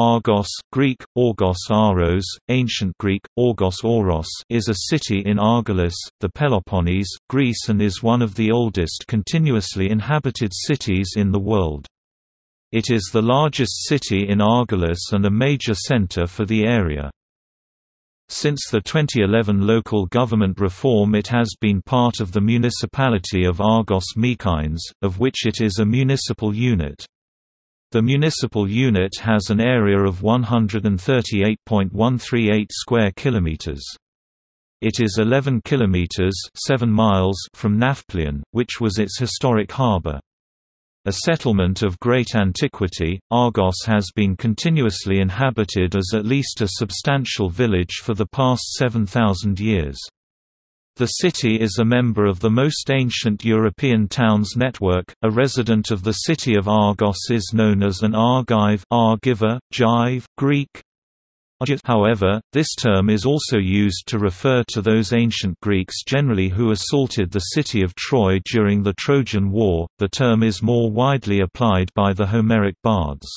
Argos Greek, Orgos Aros, Ancient Greek, Orgos Oros is a city in Argolis, the Peloponnese, Greece and is one of the oldest continuously inhabited cities in the world. It is the largest city in Argolis and a major center for the area. Since the 2011 local government reform it has been part of the municipality of Argos Mykines, of which it is a municipal unit. The municipal unit has an area of 138.138 square kilometers. It is 11 kilometers, 7 miles from Nafplion, which was its historic harbor. A settlement of great antiquity, Argos has been continuously inhabited as at least a substantial village for the past 7,000 years. The city is a member of the most ancient European towns network. A resident of the city of Argos is known as an Argive, Argiver, Jive, Greek. However, this term is also used to refer to those ancient Greeks generally who assaulted the city of Troy during the Trojan War. The term is more widely applied by the Homeric bards.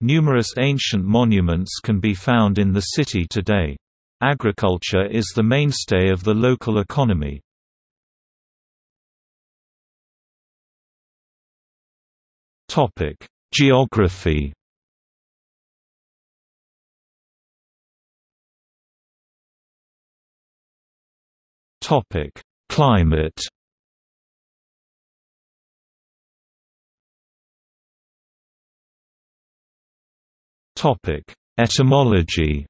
Numerous ancient monuments can be found in the city today. Agriculture is the mainstay of the local economy. Topic: Geography Topic: Climate Topic: Etymology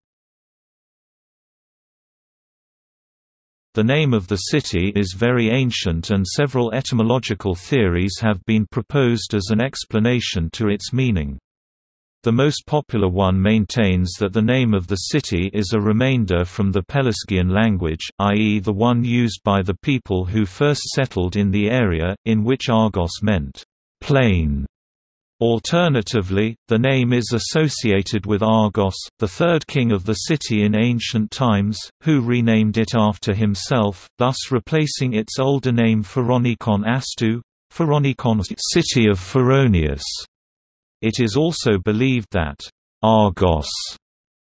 The name of the city is very ancient and several etymological theories have been proposed as an explanation to its meaning. The most popular one maintains that the name of the city is a remainder from the Pelasgian language, i.e. the one used by the people who first settled in the area, in which Argos meant, plain. Alternatively, the name is associated with Argos, the third king of the city in ancient times, who renamed it after himself, thus replacing its older name Phoronikon Astu, Phoronikon city of Phoroneus. It is also believed that Argos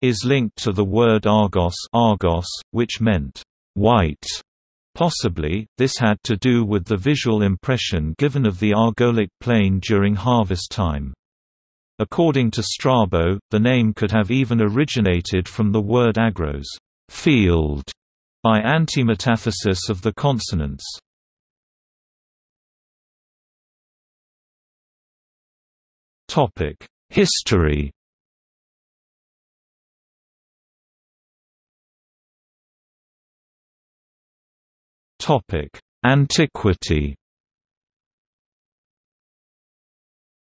is linked to the word Argos, Argos which meant white Possibly, this had to do with the visual impression given of the Argolic plain during harvest time. According to Strabo, the name could have even originated from the word agros field", by antimetathesis of the consonants. History Antiquity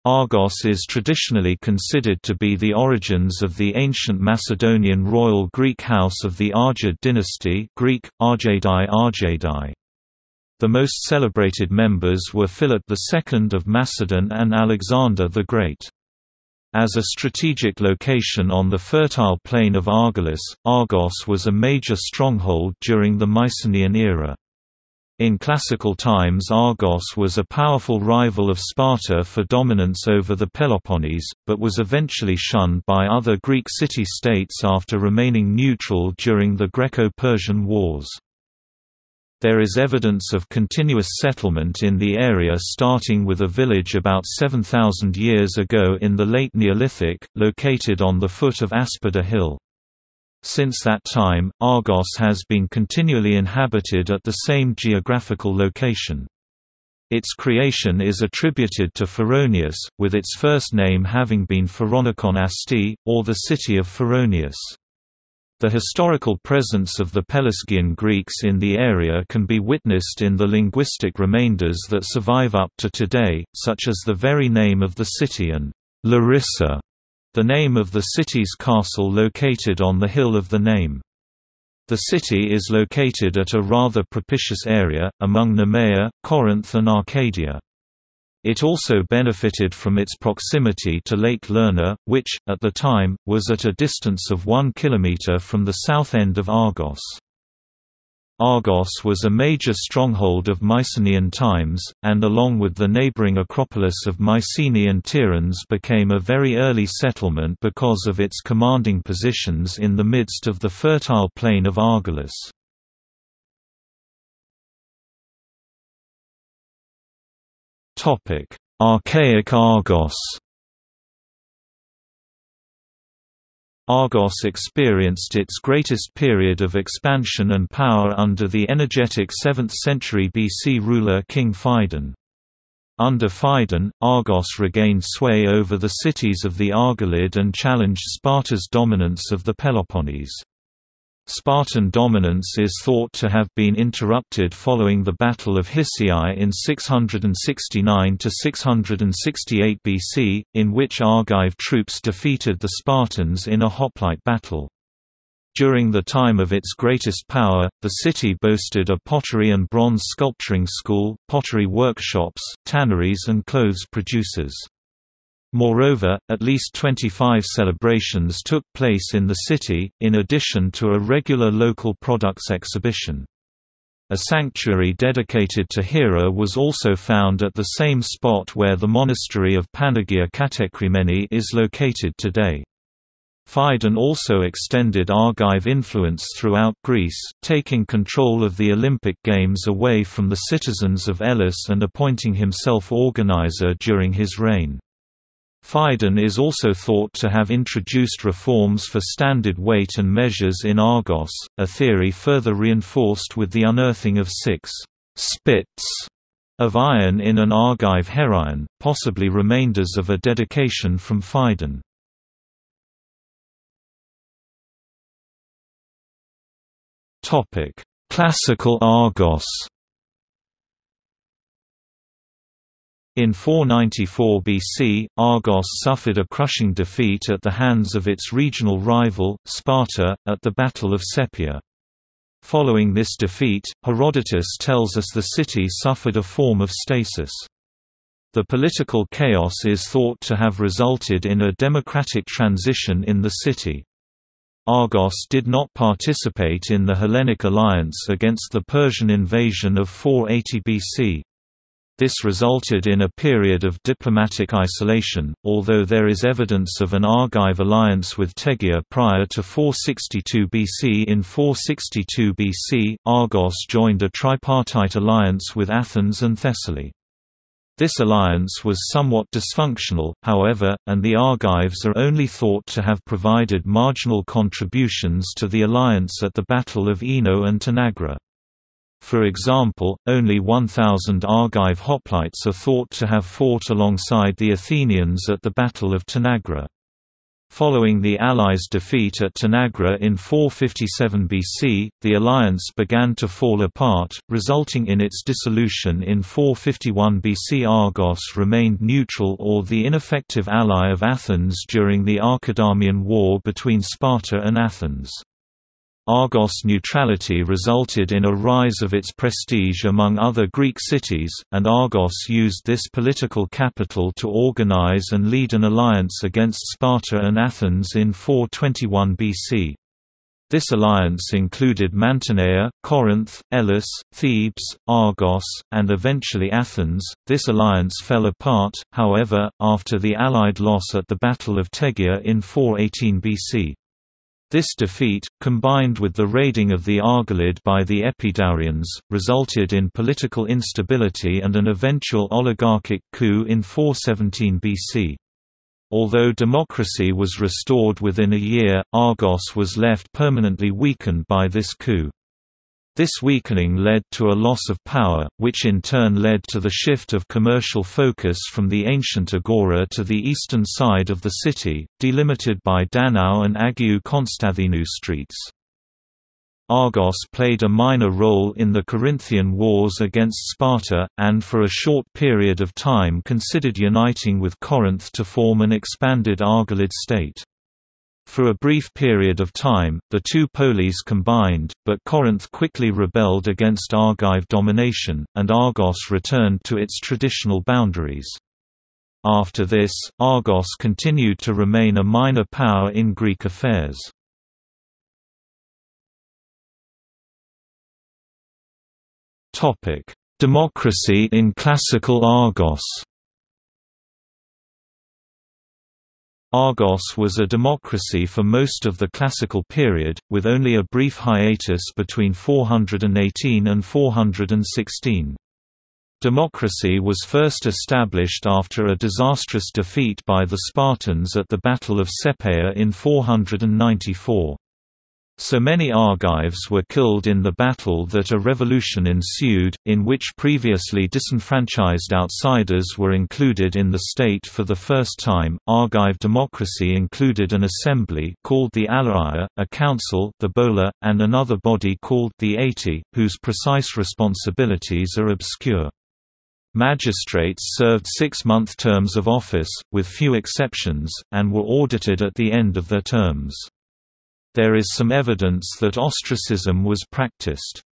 Argos is traditionally considered to be the origins of the ancient Macedonian royal Greek house of the Argead dynasty Greek, Argeadai. The most celebrated members were Philip II of Macedon and Alexander the Great. As a strategic location on the fertile plain of Argolis, Argos was a major stronghold during the Mycenaean era. In classical times Argos was a powerful rival of Sparta for dominance over the Peloponnese, but was eventually shunned by other Greek city-states after remaining neutral during the Greco-Persian Wars. There is evidence of continuous settlement in the area starting with a village about 7,000 years ago in the late Neolithic, located on the foot of Aspida Hill. Since that time, Argos has been continually inhabited at the same geographical location. Its creation is attributed to Phoroneus, with its first name having been Phoronikon Asti, or the city of Phoroneus. The historical presence of the Pelasgian Greeks in the area can be witnessed in the linguistic remainders that survive up to today, such as the very name of the city and Larissa the name of the city's castle located on the hill of the name. The city is located at a rather propitious area, among Nemea, Corinth and Arcadia. It also benefited from its proximity to Lake Lerna, which, at the time, was at a distance of one kilometre from the south end of Argos. Argos was a major stronghold of Mycenaean times, and along with the neighboring Acropolis of Mycenae and Tiryns became a very early settlement because of its commanding positions in the midst of the fertile plain of Argolis. Archaic Argos Argos experienced its greatest period of expansion and power under the energetic 7th century BC ruler King Phidon. Under Phidon, Argos regained sway over the cities of the Argolid and challenged Sparta's dominance of the Peloponnese. Spartan dominance is thought to have been interrupted following the Battle of Hysiae in 669–668 BC, in which Argive troops defeated the Spartans in a hoplite battle. During the time of its greatest power, the city boasted a pottery and bronze sculpturing school, pottery workshops, tanneries and clothes producers. Moreover, at least 25 celebrations took place in the city, in addition to a regular local products exhibition. A sanctuary dedicated to Hera was also found at the same spot where the monastery of Panagia Katekremeni is located today. Phidon also extended Argive influence throughout Greece, taking control of the Olympic Games away from the citizens of Elis and appointing himself organizer during his reign. Phidon is also thought to have introduced reforms for standard weight and measures in Argos, a theory further reinforced with the unearthing of six spits of iron in an Argive Heraion, possibly remainders of a dedication from Phidon. Classical Argos In 494 BC, Argos suffered a crushing defeat at the hands of its regional rival, Sparta, at the Battle of Sepeia. Following this defeat, Herodotus tells us the city suffered a form of stasis. The political chaos is thought to have resulted in a democratic transition in the city. Argos did not participate in the Hellenic alliance against the Persian invasion of 480 BC. This resulted in a period of diplomatic isolation, although there is evidence of an Argive alliance with Tegea prior to 462 BC. In 462 BC, Argos joined a tripartite alliance with Athens and Thessaly. This alliance was somewhat dysfunctional, however, and the Argives are only thought to have provided marginal contributions to the alliance at the Battle of Ino and Tanagra. For example, only 1,000 Argive hoplites are thought to have fought alongside the Athenians at the Battle of Tanagra. Following the Allies' defeat at Tanagra in 457 BC, the alliance began to fall apart, resulting in its dissolution in 451 BC. Argos remained neutral or the ineffective ally of Athens during the Archidamian War between Sparta and Athens. Argos' neutrality resulted in a rise of its prestige among other Greek cities, and Argos used this political capital to organize and lead an alliance against Sparta and Athens in 421 BC. This alliance included Mantinea, Corinth, Elis, Thebes, Argos, and eventually Athens. This alliance fell apart, however, after the Allied loss at the Battle of Tegea in 418 BC. This defeat, combined with the raiding of the Argolid by the Epidaurians, resulted in political instability and an eventual oligarchic coup in 417 BC. Although democracy was restored within a year, Argos was left permanently weakened by this coup. This weakening led to a loss of power, which in turn led to the shift of commercial focus from the ancient agora to the eastern side of the city, delimited by Danau and Agiou Konstantinou streets. Argos played a minor role in the Corinthian wars against Sparta, and for a short period of time considered uniting with Corinth to form an expanded Argolid state. For a brief period of time, the two polis combined, but Corinth quickly rebelled against Argive domination, and Argos returned to its traditional boundaries. After this, Argos continued to remain a minor power in Greek affairs. Democracy in classical Argos Argos was a democracy for most of the classical period, with only a brief hiatus between 418 and 416. Democracy was first established after a disastrous defeat by the Spartans at the Battle of Sepeia in 494. So many Argives were killed in the battle that a revolution ensued, in which previously disenfranchised outsiders were included in the state for the first time. Argive democracy included an assembly called the Alaia, a council, the Bola, and another body called the Aeti, whose precise responsibilities are obscure. Magistrates served six-month terms of office, with few exceptions, and were audited at the end of their terms. There is some evidence that ostracism was practiced.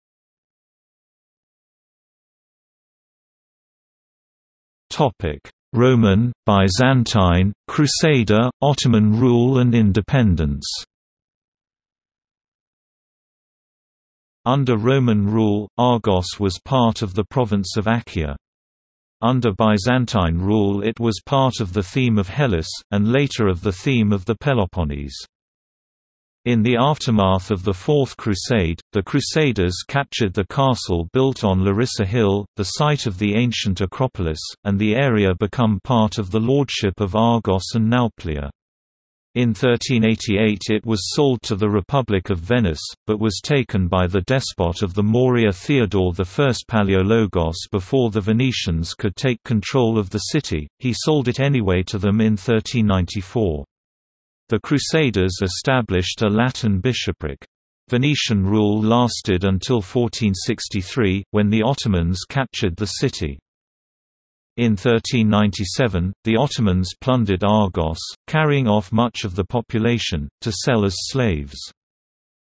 Roman, Byzantine, Crusader, Ottoman rule and independence Under Roman rule, Argos was part of the province of Achaia. Under Byzantine rule it was part of the theme of Hellas, and later of the theme of the Peloponnese. In the aftermath of the Fourth Crusade, the Crusaders captured the castle built on Larissa Hill, the site of the ancient Acropolis, and the area become part of the lordship of Argos and Nauplia. In 1388 it was sold to the Republic of Venice, but was taken by the despot of the Morea Theodore I Palaiologos before the Venetians could take control of the city, he sold it anyway to them in 1394. The Crusaders established a Latin bishopric. Venetian rule lasted until 1463, when the Ottomans captured the city. In 1397, the Ottomans plundered Argos, carrying off much of the population, to sell as slaves.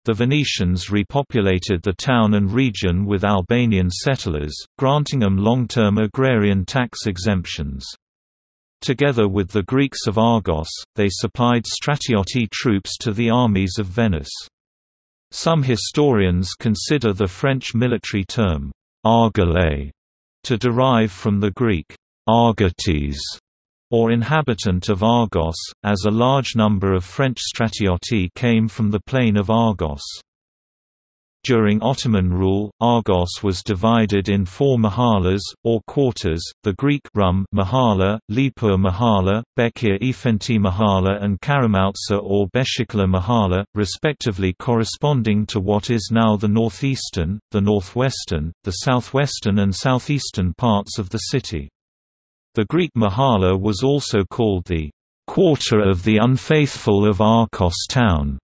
The Venetians repopulated the town and region with Albanian settlers, granting them long-term agrarian tax exemptions. Together with the Greeks of Argos, they supplied Stratioti troops to the armies of Venice. Some historians consider the French military term, Argelais, to derive from the Greek, Argetes, or inhabitant of Argos, as a large number of French stratioti came from the plain of Argos. During Ottoman rule, Argos was divided in four mahallas, or quarters, the Greek Rum mahalla, Lipur mahalla, Bekir Efendi mahalla and Karamoutsa or Beshikla mahalla, respectively corresponding to what is now the northeastern, the northwestern, the southwestern and southeastern parts of the city. The Greek mahalla was also called the quarter of the unfaithful of Argos town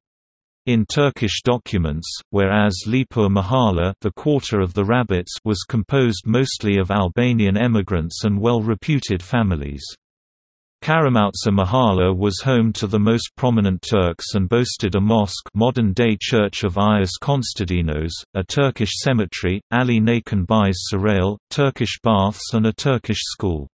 in Turkish documents, whereas Lipur Mahalla the Quarter of the Rabbits was composed mostly of Albanian emigrants and well-reputed families. Karamoutsa Mahalla was home to the most prominent Turks and boasted a mosque modern-day Church of Ias Konstantinos, a Turkish cemetery, Ali Nakan Bey's Sarayla, Turkish baths and a Turkish school.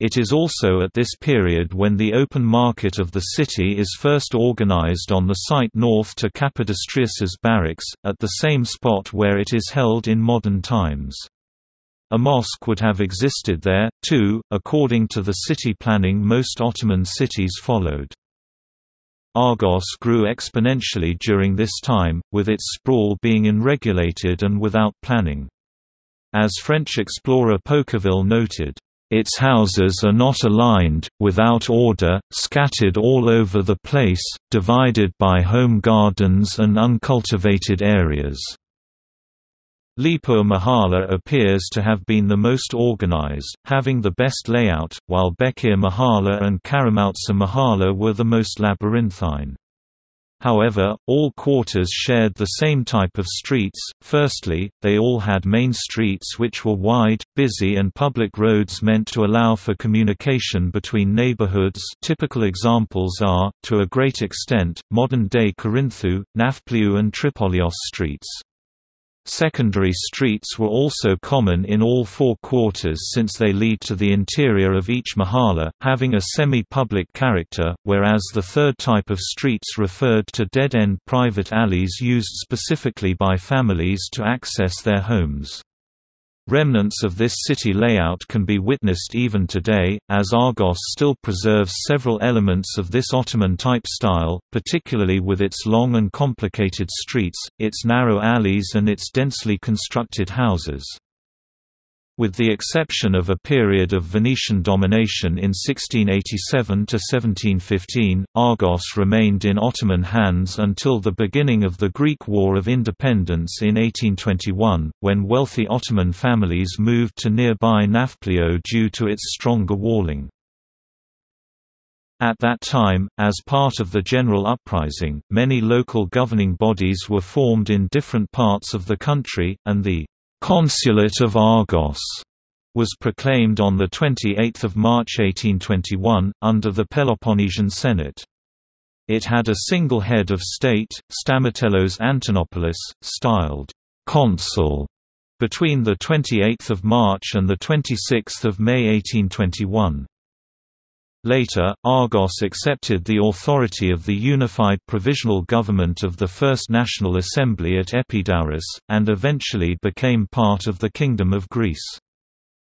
It is also at this period when the open market of the city is first organized on the site north to Kapodistrias's barracks, at the same spot where it is held in modern times. A mosque would have existed there, too, according to the city planning most Ottoman cities followed. Argos grew exponentially during this time, with its sprawl being unregulated and without planning. As French explorer Pouqueville noted, its houses are not aligned, without order, scattered all over the place, divided by home gardens and uncultivated areas. Lipur Mahala appears to have been the most organized, having the best layout, while Bekir Mahala and Karamoutsa Mahala were the most labyrinthine. However, all quarters shared the same type of streets. Firstly, they all had main streets which were wide, busy and public roads meant to allow for communication between neighborhoods. Typical examples are, to a great extent, modern-day Corinthou, Nafpliou and Tripolios streets. Secondary streets were also common in all four quarters since they lead to the interior of each mahalla, having a semi-public character, whereas the third type of streets referred to dead-end private alleys used specifically by families to access their homes. Remnants of this city layout can be witnessed even today, as Argos still preserves several elements of this Ottoman-type style, particularly with its long and complicated streets, its narrow alleys and its densely constructed houses. With the exception of a period of Venetian domination in 1687–1715, Argos remained in Ottoman hands until the beginning of the Greek War of Independence in 1821, when wealthy Ottoman families moved to nearby Nafplio due to its stronger walling. At that time, as part of the general uprising, many local governing bodies were formed in different parts of the country, and the Consulate of Argos was proclaimed on 28 March 1821, under the Peloponnesian Senate. It had a single head of state, Stamatelos Antonopoulos, styled «consul» between 28 March and 26 May 1821. Later, Argos accepted the authority of the unified provisional government of the First National Assembly at Epidaurus, and eventually became part of the Kingdom of Greece.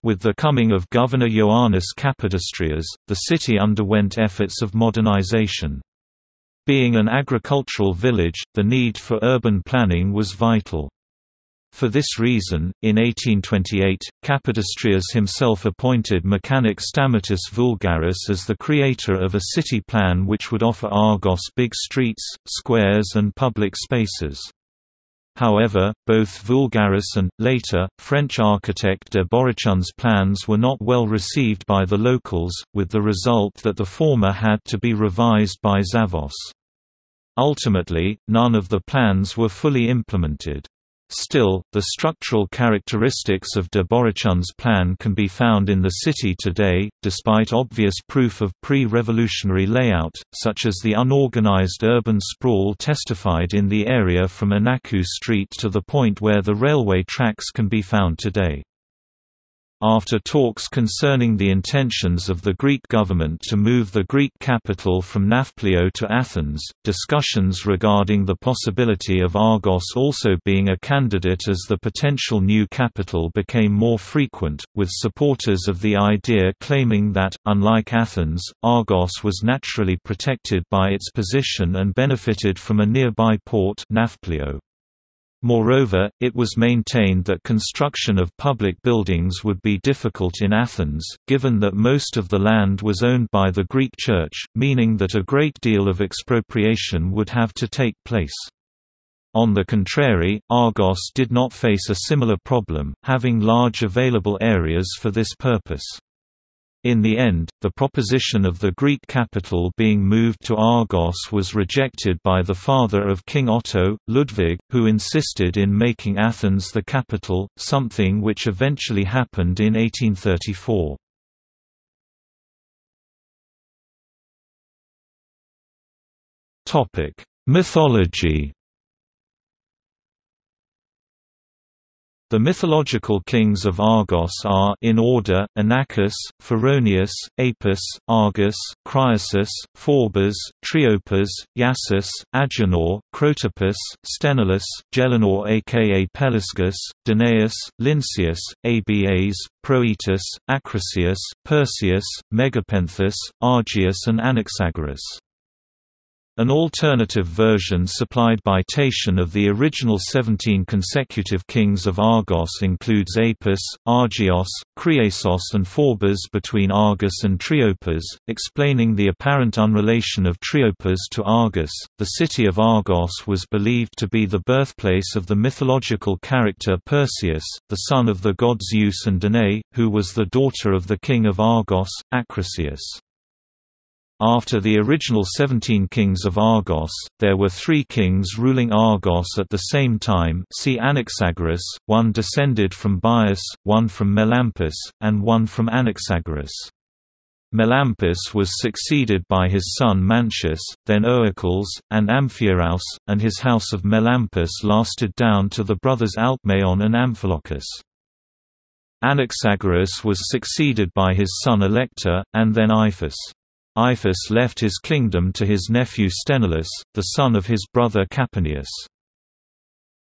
With the coming of Governor Ioannis Kapodistrias, the city underwent efforts of modernization. Being an agricultural village, the need for urban planning was vital. For this reason, in 1828, Kapodistrias himself appointed mechanic Stamatis Voulgaris as the creator of a city plan which would offer Argos big streets, squares and public spaces. However, both Voulgaris and, later, French architect de Borrichon's plans were not well received by the locals, with the result that the former had to be revised by Zavos. Ultimately, none of the plans were fully implemented. Still, the structural characteristics of de plan can be found in the city today, despite obvious proof of pre-revolutionary layout, such as the unorganized urban sprawl testified in the area from Anaku Street to the point where the railway tracks can be found today. After talks concerning the intentions of the Greek government to move the Greek capital from Nafplio to Athens, discussions regarding the possibility of Argos also being a candidate as the potential new capital became more frequent, with supporters of the idea claiming that, unlike Athens, Argos was naturally protected by its position and benefited from a nearby port Nafplio. Moreover, it was maintained that construction of public buildings would be difficult in Athens, given that most of the land was owned by the Greek Church, meaning that a great deal of expropriation would have to take place. On the contrary, Argos did not face a similar problem, having large available areas for this purpose. In the end, the proposition of the Greek capital being moved to Argos was rejected by the father of King Otto, Ludwig, who insisted in making Athens the capital, something which eventually happened in 1834. Mythology The mythological kings of Argos are in order, Inachus, Phoroneus, Apis, Argus, Criasus, Phorbas, Triopas, Iasus, Agenor, Crotopus, Sthenelus, Gelanor aka Pelasgus, Danaus, Lynceus, Abas, Proetus, Acrisius, Perseus, Megapenthes, Argius and Anaxagoras. An alternative version supplied by Tatian of the original 17 consecutive kings of Argos includes Apis, Argios, Criesos and Phorbas between Argus and Triopas, explaining the apparent unrelation of Triopas to Argus. The city of Argos was believed to be the birthplace of the mythological character Perseus, the son of the god Zeus and Danae, who was the daughter of the king of Argos, Acrisius. After the original 17 kings of Argos, there were three kings ruling Argos at the same time see Anaxagoras, one descended from Bias, one from Melampus, and one from Anaxagoras. Melampus was succeeded by his son Mantius, then Oicles, and Amphiaraus, and his house of Melampus lasted down to the brothers Alcmaeon and Amphilochus. Anaxagoras was succeeded by his son Alector, and then Iphis. Iphis left his kingdom to his nephew Sthenelus, the son of his brother Capaneus.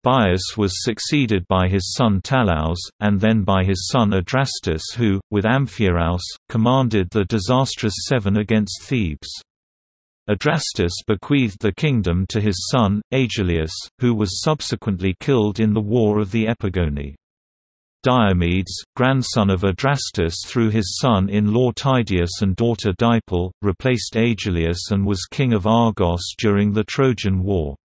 Bias was succeeded by his son Talaus, and then by his son Adrastus who, with Amphiaraus, commanded the disastrous Seven against Thebes. Adrastus bequeathed the kingdom to his son, Aegialeus, who was subsequently killed in the War of the Epigoni. Diomedes, grandson of Adrastus through his son-in-law Tydeus and daughter Dipyle, replaced Aegialeus and was king of Argos during the Trojan War.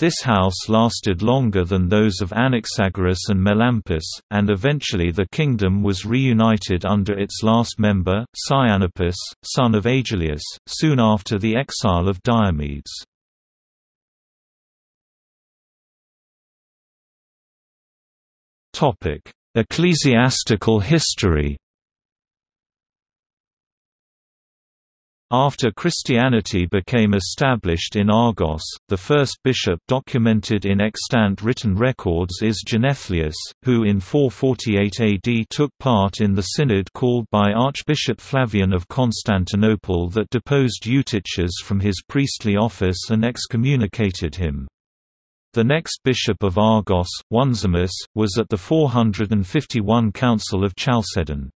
This house lasted longer than those of Anaxagoras and Melampus, and eventually the kingdom was reunited under its last member, Cyanippus, son of Aegialeus, soon after the exile of Diomedes. Ecclesiastical history After Christianity became established in Argos, the first bishop documented in extant written records is Genethlius, who in 448 AD took part in the synod called by Archbishop Flavian of Constantinople that deposed Eutyches from his priestly office and excommunicated him. The next bishop of Argos, Onesimus, was at the 451 Council of Chalcedon.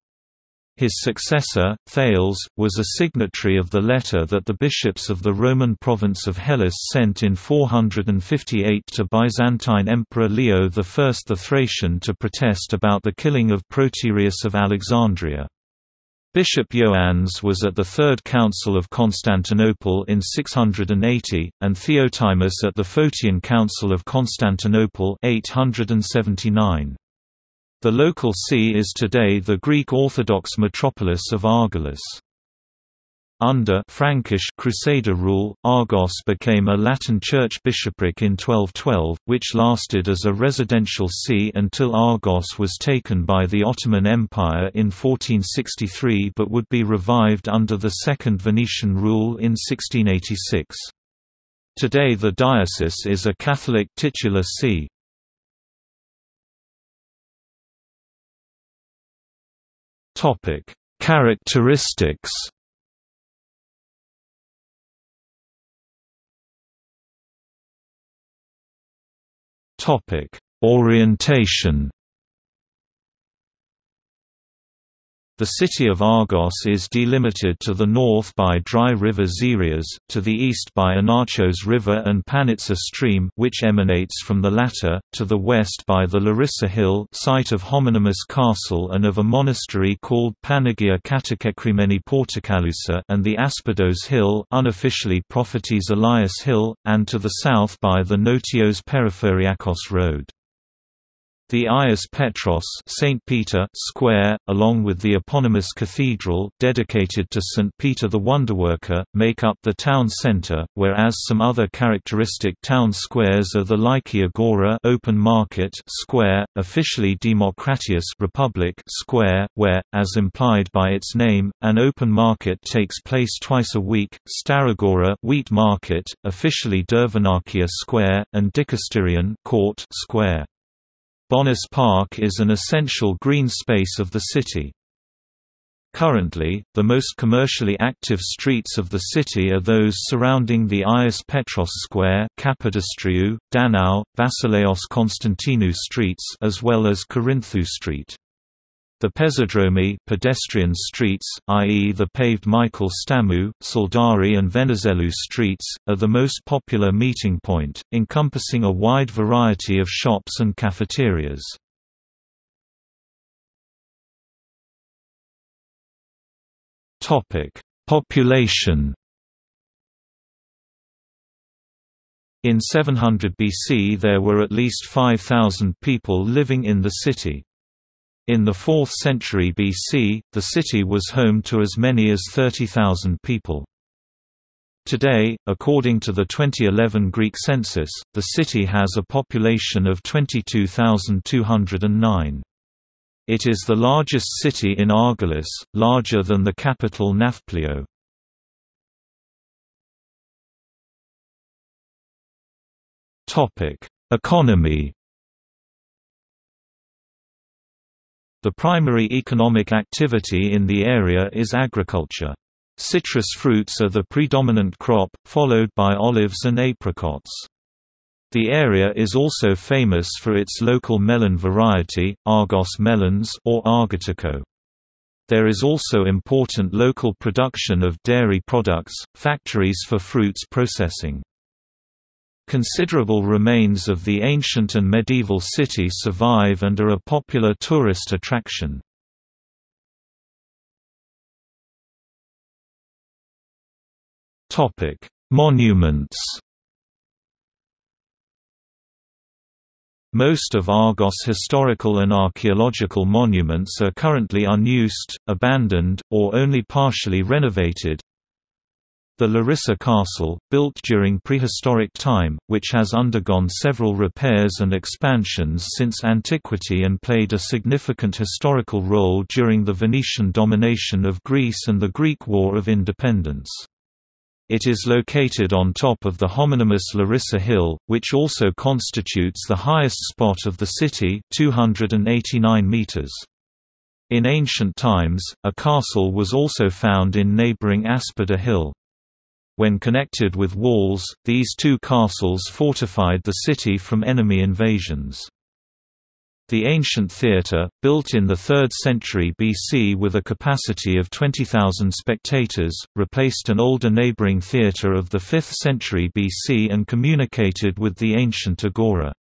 His successor, Thales, was a signatory of the letter that the bishops of the Roman province of Hellas sent in 458 to Byzantine Emperor Leo I the Thracian to protest about the killing of Proterius of Alexandria. Bishop Ioannes was at the Third Council of Constantinople in 680, and Theotimus at the Photian Council of Constantinople 879. The local see is today the Greek Orthodox metropolis of Argolis. Under Frankish Crusader rule, Argos became a Latin church bishopric in 1212, which lasted as a residential see until Argos was taken by the Ottoman Empire in 1463 but would be revived under the Second Venetian rule in 1686. Today the diocese is a Catholic titular see. Characteristics. Topic: Orientation. The city of Argos is delimited to the north by dry river Xerias, to the east by Anarchos River and Panitsa stream which emanates from the latter, to the west by the Larissa Hill site of homonymous castle and of a monastery called Panagia Katakekrimeni Portokalousa and the Aspidos Hill unofficially Prophetes Elias Hill, and to the south by the Notios Peripheriakos Road. The Ius Petros St. Peter Square, along with the eponymous cathedral dedicated to St. Peter the Wonderworker, make up the town centre, whereas some other characteristic town squares are the Lyki Agora Open Market Square, officially Demokratius Republic Square, where, as implied by its name, an open market takes place twice a week, Staragora Wheat Market, officially Dervanarchia Square, and Dikasterion Court Square. Bonas Park is an essential green space of the city. Currently, the most commercially active streets of the city are those surrounding the Ius Petros Square Kapodistriou, Danau, Vasileios Konstantinou streets as well as Corinthou Street. The pezodromi pedestrian streets, i.e. the paved Michael Stamou, Soldari and Venizelou streets, are the most popular meeting point, encompassing a wide variety of shops and cafeterias. Population In 700 BC there were at least 5,000 people living in the city. In the 4th century BC, the city was home to as many as 30,000 people. Today, according to the 2011 Greek census, the city has a population of 22,209. It is the largest city in Argolis, larger than the capital Nafplio. Economy The primary economic activity in the area is agriculture. Citrus fruits are the predominant crop, followed by olives and apricots. The area is also famous for its local melon variety, Argos melons or Argotico. There is also important local production of dairy products, factories for fruits processing. Considerable remains of the ancient and medieval city survive and are a popular tourist attraction. Topic: Monuments Most of Argos historical and archaeological monuments are currently unused, abandoned, or only partially renovated. The Larissa Castle, built during prehistoric time, which has undergone several repairs and expansions since antiquity and played a significant historical role during the Venetian domination of Greece and the Greek War of Independence. It is located on top of the homonymous Larissa Hill, which also constitutes the highest spot of the city 289 meters. In ancient times, a castle was also found in neighboring Aspida Hill. When connected with walls, these two castles fortified the city from enemy invasions. The ancient theatre, built in the 3rd century BC with a capacity of 20,000 spectators, replaced an older neighbouring theatre of the 5th century BC and communicated with the ancient agora.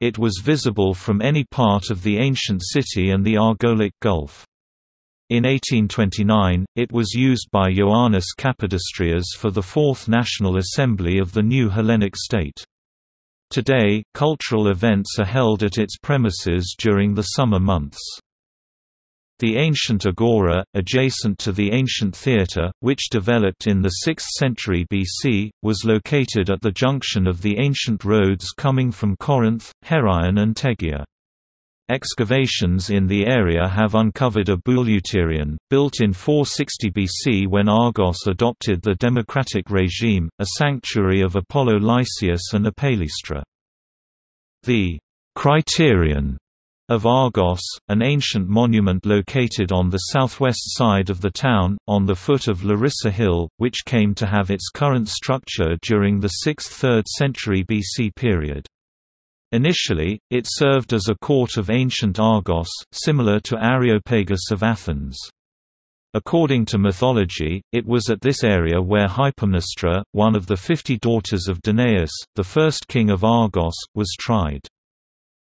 It was visible from any part of the ancient city and the Argolic Gulf. In 1829, it was used by Ioannis Kapodistrias for the Fourth National Assembly of the new Hellenic state. Today, cultural events are held at its premises during the summer months. The ancient agora, adjacent to the ancient theatre, which developed in the 6th century BC, was located at the junction of the ancient roads coming from Corinth, Heraion and Tegea. Excavations in the area have uncovered a bouleuterion, built in 460 BC when Argos adopted the democratic regime, a sanctuary of Apollo Lysias and Apellistra. The Criterion of Argos, an ancient monument located on the southwest side of the town, on the foot of Larissa Hill, which came to have its current structure during the 6th–3rd century BC period. Initially, it served as a court of ancient Argos, similar to Areopagus of Athens. According to mythology, it was at this area where Hypermnestra, one of the fifty daughters of Danaus, the first king of Argos, was tried.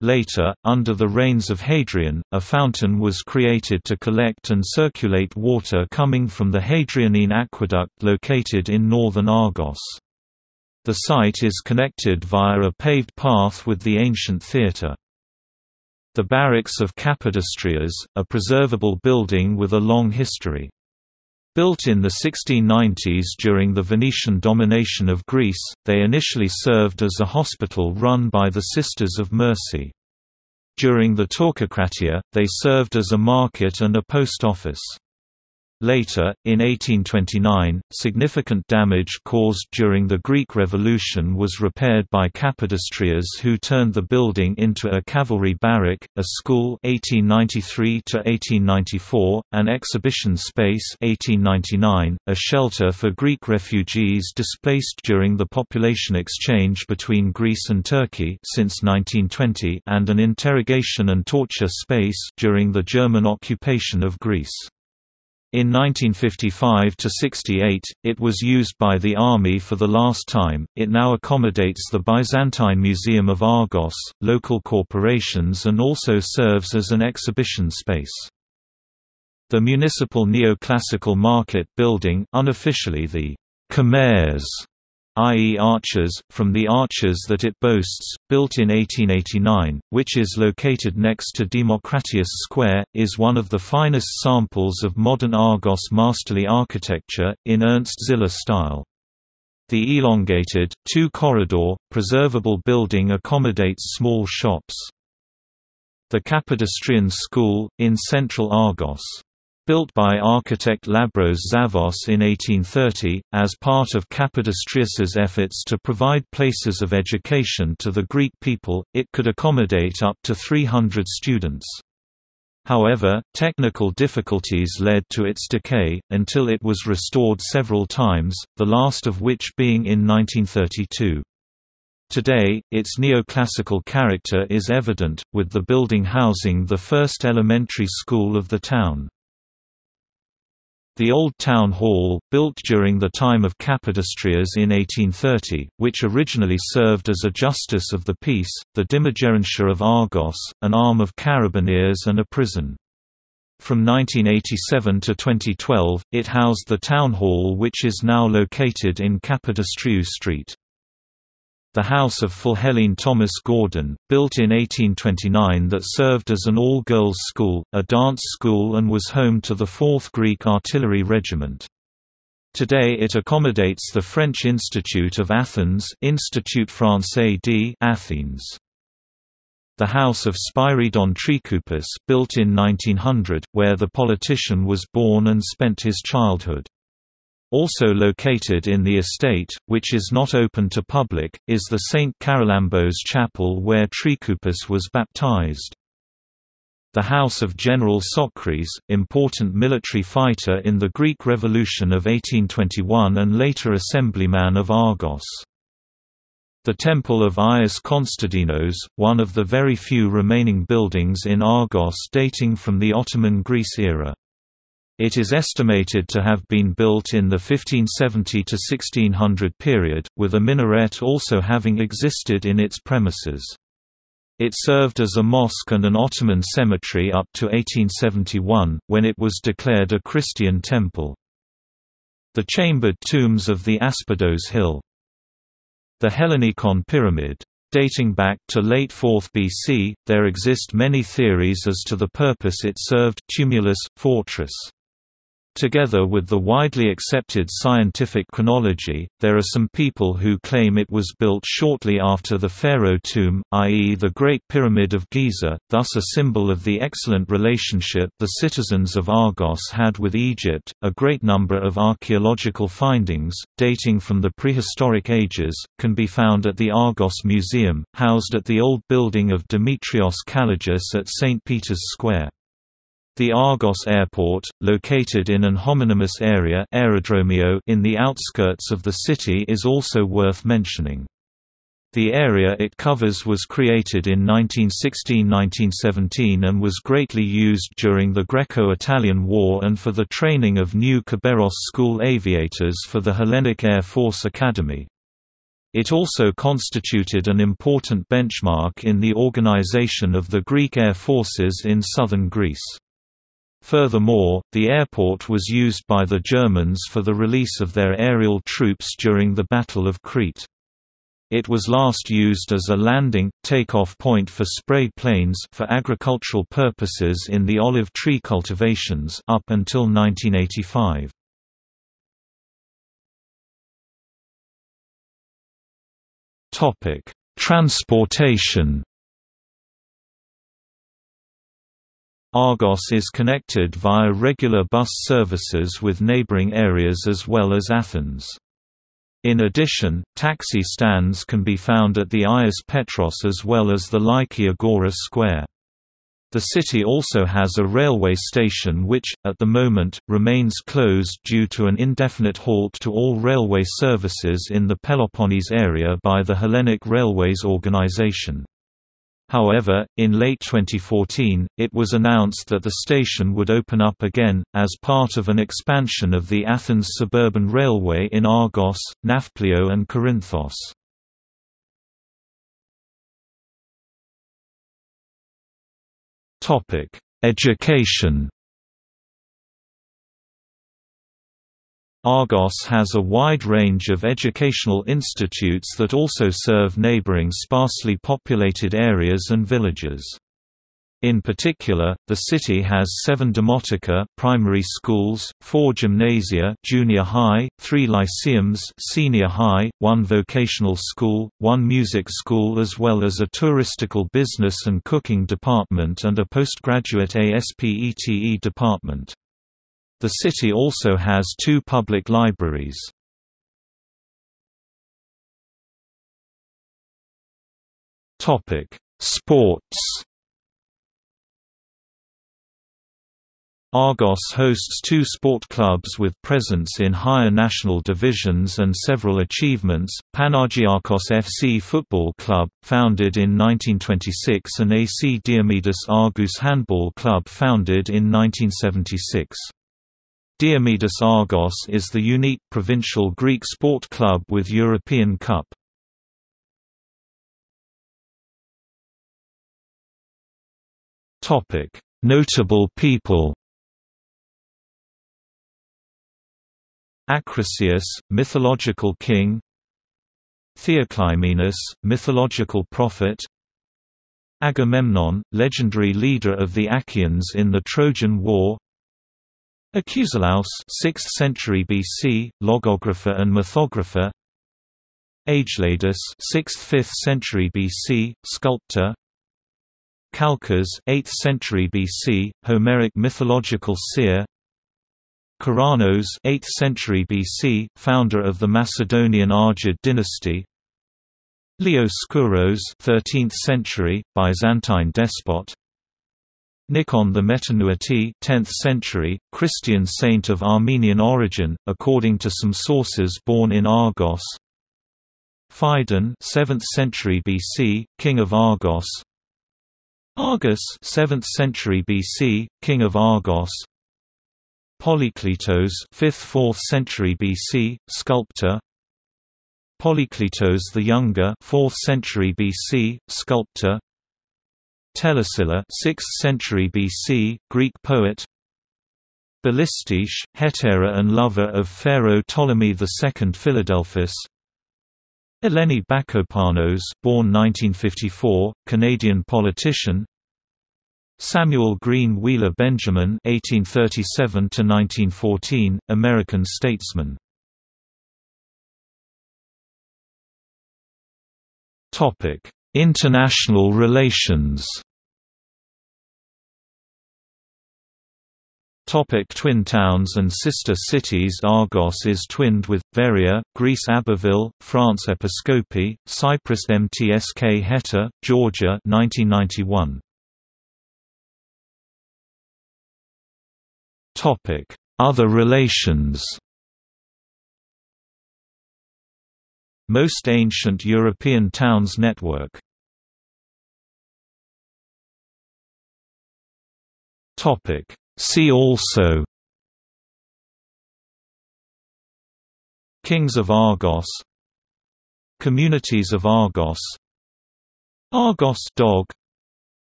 Later, under the reigns of Hadrian, a fountain was created to collect and circulate water coming from the Hadrianine aqueduct located in northern Argos. The site is connected via a paved path with the ancient theatre. The Barracks of Capodistrias, a preservable building with a long history. Built in the 1690s during the Venetian domination of Greece, they initially served as a hospital run by the Sisters of Mercy. During the Turkocratia, they served as a market and a post office. Later, in 1829, significant damage caused during the Greek Revolution was repaired by Kapodistrias who turned the building into a cavalry barrack, a school 1893 an exhibition space 1899, a shelter for Greek refugees displaced during the population exchange between Greece and Turkey since 1920 and an interrogation and torture space during the German occupation of Greece. In 1955–68, it was used by the Army for the last time. It now accommodates the Byzantine Museum of Argos, local corporations and also serves as an exhibition space. The municipal neoclassical market building unofficially the Kamares i.e. arches, from the arches that it boasts, built in 1889, which is located next to Demokratios Square, is one of the finest samples of modern Argos masterly architecture, in Ernst Ziller style. The elongated, two-corridor, preservable building accommodates small shops. The Capodistrian School, in central Argos Built by architect Labros Zavos in 1830, as part of Kapodistrias's efforts to provide places of education to the Greek people, it could accommodate up to 300 students. However, technical difficulties led to its decay, until it was restored several times, the last of which being in 1932. Today, its neoclassical character is evident, with the building housing the first elementary school of the town. The Old Town Hall, built during the time of Capodistrias in 1830, which originally served as a justice of the peace, the Diligencia of Argos, an arm of Carabineers and a prison. From 1987 to 2012, it housed the town hall which is now located in Capodistriu Street. The house of Philhellene Thomas Gordon, built in 1829 that served as an all-girls school, a dance school and was home to the 4th Greek Artillery Regiment. Today it accommodates the French Institute of Athens Institut Français d'Athènes. The house of Spyridon Trikoupis built in 1900, where the politician was born and spent his childhood. Also located in the estate, which is not open to public, is the St. Charalambos Chapel where Trikoupis was baptized. The house of General Tsokris, important military fighter in the Greek Revolution of 1821 and later assemblyman of Argos. The Temple of Agios Konstantinos, one of the very few remaining buildings in Argos dating from the Ottoman Greece era. It is estimated to have been built in the 1570–1600 period, with a minaret also having existed in its premises. It served as a mosque and an Ottoman cemetery up to 1871, when it was declared a Christian temple. The chambered tombs of the Aspidos Hill. The Hellenikon Pyramid. Dating back to late 4th BC, there exist many theories as to the purpose it served tumulus, fortress. Together with the widely accepted scientific chronology, there are some people who claim it was built shortly after the Pharaoh tomb, i.e. the Great Pyramid of Giza, thus a symbol of the excellent relationship the citizens of Argos had with Egypt. A great number of archaeological findings, dating from the prehistoric ages, can be found at the Argos Museum, housed at the old building of Demetrios Kallergis at St. Peter's Square. The Argos Airport, located in an homonymous area in the outskirts of the city is also worth mentioning. The area it covers was created in 1916–1917 and was greatly used during the Greco-Italian War and for the training of new Kiberos school aviators for the Hellenic Air Force Academy. It also constituted an important benchmark in the organization of the Greek air forces in southern Greece. Furthermore, the airport was used by the Germans for the release of their aerial troops during the Battle of Crete. It was last used as a landing, takeoff point for spray planes for agricultural purposes in the olive tree cultivations up until 1985. Transportation Argos is connected via regular bus services with neighboring areas as well as Athens. In addition, taxi stands can be found at the Agios Petros as well as the Laiki Agora Square. The city also has a railway station which, at the moment, remains closed due to an indefinite halt to all railway services in the Peloponnese area by the Hellenic Railways Organization. However, in late 2014, it was announced that the station would open up again, as part of an expansion of the Athens Suburban Railway in Argos, Nafplio and Corinthos. Education Argos has a wide range of educational institutes that also serve neighboring sparsely populated areas and villages. In particular, the city has seven demotica primary schools, four gymnasia junior high, three lyceums senior high, one vocational school, one music school as well as a touristical business and cooking department and a postgraduate ASPETE department. The city also has two public libraries. Topic: Sports Argos hosts two sport clubs with presence in higher national divisions and several achievements, Panargiakos FC Football Club, founded in 1926 and AC Diomedis Argos Handball Club founded in 1976. Diomedis Argos is the unique provincial Greek sport club with European Cup. Notable people Acrisius, mythological king Theoclymenus, mythological prophet Agamemnon, legendary leader of the Achaeans in the Trojan War Acusilaus 6th century BC, logographer and mythographer Ageladas 6th–5th century BC, sculptor. Calchas 8th century BC, Homeric mythological seer. Caranus 8th century BC, founder of the Macedonian Argead dynasty. Leos Sgouros 13th century, Byzantine despot Nikon the Metanoeite 10th century, Christian saint of Armenian origin, according to some sources born in Argos. Phidon 7th century BC, king of Argos. Argus 7th century BC, king of Argos. Polykleitos 5th–4th century BC, sculptor. Polykleitos the Younger 4th century BC, sculptor Telesilla 6th century BC, Greek poet Bilistiche, hetaera and lover of Pharaoh Ptolemy II Philadelphus Eleni Bakopanos born 1954, Canadian politician Samuel Green Wheeler Benjamin (1837–1914), American statesman. International relations. Topic twin towns and sister cities. Argos is twinned with, Veria, Greece Abbeville, France Episcopi, Cyprus Mtskheta, Georgia 1991. Other relations. Most ancient European towns network See also. Kings of Argos. Communities of Argos. Argos dog.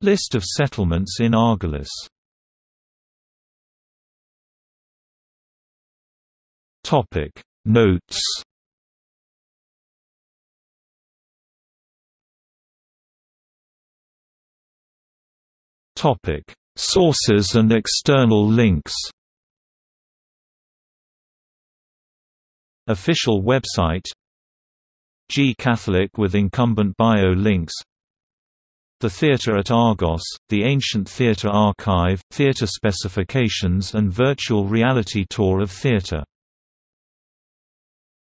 List of settlements in Argolis. Topic. Notes. Topic Sources and external links. Official website. GCatholic with incumbent bio links. The Theatre at Argos, the Ancient Theatre Archive, theatre specifications and virtual reality tour of theatre